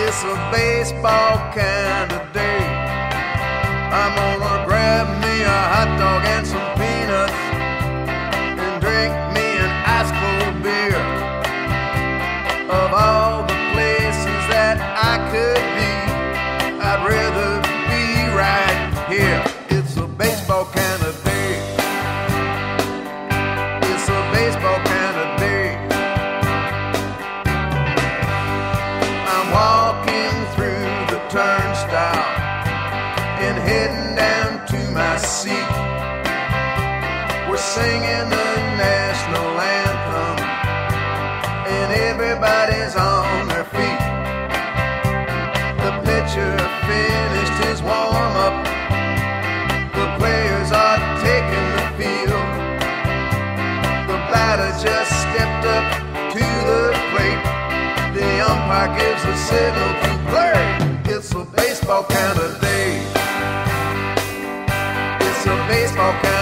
It's a baseball kind of day. Turnstile and heading down to my seat. We're singing the national anthem and everybody's on their feet. The pitcher finished his warm up. The players are taking the field. The batter just stepped up to the plate. The umpire gives a signal smoking.